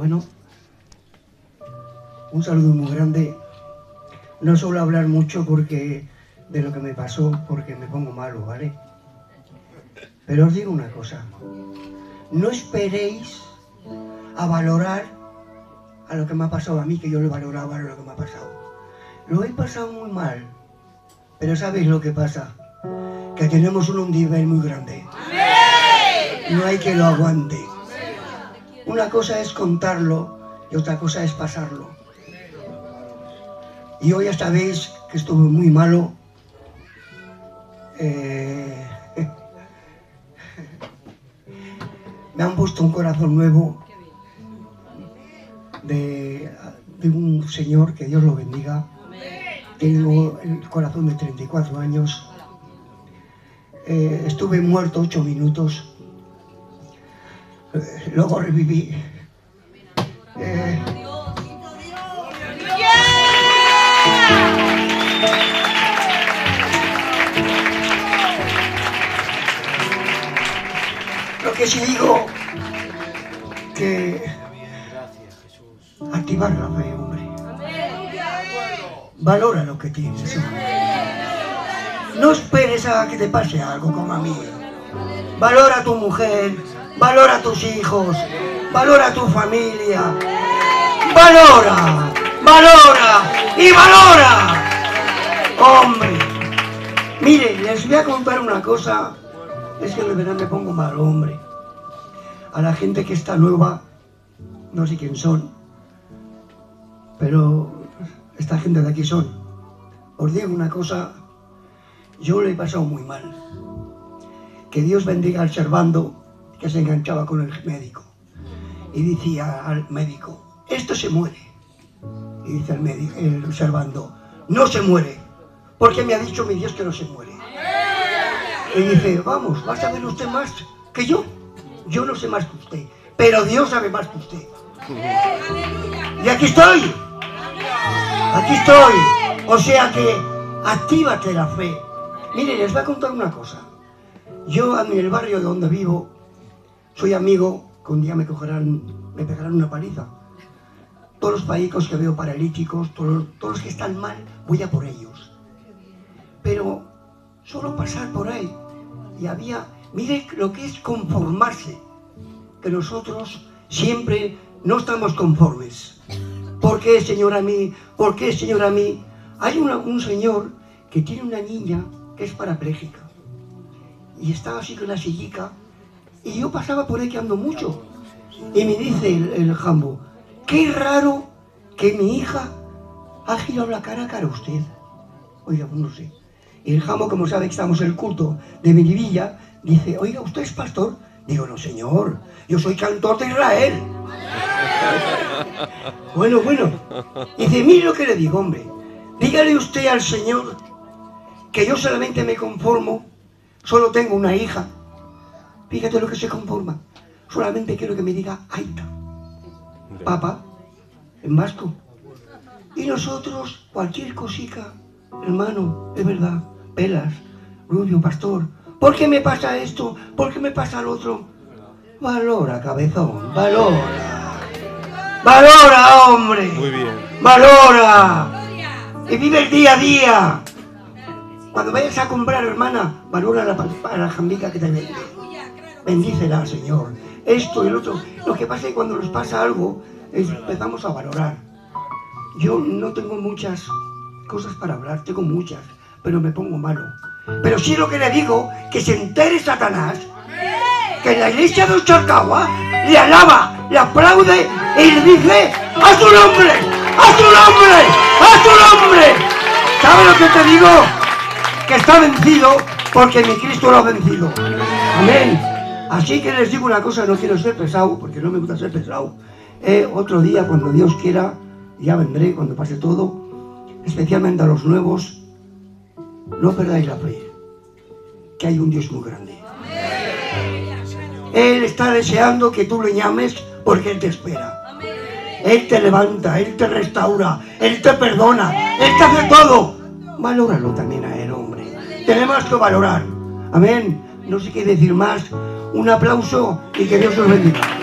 Bueno, un saludo muy grande. No suelo hablar mucho porque de lo que me pasó, porque me pongo malo, ¿vale? Pero os digo una cosa. No esperéis a valorar a lo que me ha pasado a mí, que yo le valoraba lo que me ha pasado. Lo he pasado muy mal. Pero ¿sabéis lo que pasa? Que tenemos un nivel muy grande. No hay que lo aguante. Una cosa es contarlo y otra cosa es pasarlo. Y hoy ya sabéis que estuve muy malo. Eh, me han puesto un corazón nuevo de, un señor, que Dios lo bendiga. Tengo el corazón de 34 años. Eh, estuve muerto ocho minutos. Luego reviví. Eh, lo que sí digo que activar la fe, hombre. Valora lo que tienes. No esperes a que te pase algo como a mí. Valora a tu mujer, valora a tus hijos, valora a tu familia. Valora, valora y valora. Hombre, mire, les voy a contar una cosa. Es que de verdad me pongo mal, hombre. A la gente que está nueva, no sé quién son, pero esta gente de aquí son. Os digo una cosa, yo lo he pasado muy mal. Que Dios bendiga al Servando que se enganchaba con el médico. Y decía al médico, esto se muere. Y dice el, médico, el Servando, no se muere, porque me ha dicho mi Dios que no se muere. Y dice, vamos, va a saber usted más que yo. Yo no sé más que usted, pero Dios sabe más que usted. Y aquí estoy. Aquí estoy. O sea que actívate la fe. Miren, les voy a contar una cosa. Yo en el barrio de donde vivo soy amigo que un día me cogerán, me pegarán una paliza. Todos los países que veo paralíticos, todos, todos los que están mal, voy a por ellos. Pero solo pasar por ahí y había, mire lo que es conformarse, que nosotros siempre no estamos conformes. ¿Por qué, Señor, a mí? ¿Por qué, Señor, a mí? Hay una- un señor que tiene una niña que es parapléjica. Y estaba así con la sillica. Y yo pasaba por ahí que ando mucho. Y me dice el, el jambo, qué raro que mi hija ha girado la cara cara a usted. Oiga, pues no sé. Y el jambo, como sabe que estamos en el culto de Miribilla, dice, oiga, ¿usted es pastor? Digo, no, señor, yo soy cantor de Israel. Bueno, bueno. Dice, mire lo que le digo, hombre. Dígale usted al Señor que yo solamente me conformo, solo tengo una hija. Fíjate lo que se conforma. Solamente quiero que me diga Aita, papá, en vasco. Y nosotros, cualquier cosica, hermano, es verdad, pelas, rubio, pastor. ¿Por qué me pasa esto? ¿Por qué me pasa lo otro? Valora, cabezón, valora. Valora, hombre. Muy bien. Valora. Y vive el día a día. Cuando vayas a comprar, hermana, valora la, la jambica que te vende. Bendícela, Señor. Esto y el otro. Lo que pasa es que cuando nos pasa algo, empezamos a valorar. Yo no tengo muchas cosas para hablar, tengo muchas, pero me pongo malo. Pero sí lo que le digo, que se entere Satanás, que la iglesia de Ocharcagua le alaba, le aplaude y le dice, ¡a su nombre! ¡a su nombre! ¡a su nombre! ¿Sabe lo que te digo? Que está vencido porque mi Cristo lo ha vencido. Amén. Así que les digo una cosa, no quiero ser pesado, porque no me gusta ser pesado. Eh, otro día, cuando Dios quiera, ya vendré cuando pase todo, especialmente a los nuevos, no perdáis la fe, que hay un Dios muy grande. Él está deseando que tú le llames porque Él te espera. Él te levanta, Él te restaura, Él te perdona, Él te hace todo. Valóralo también a Él, hombre. Tenemos que valorar. Amén. No sé qué decir más. Un aplauso y que Dios os bendiga.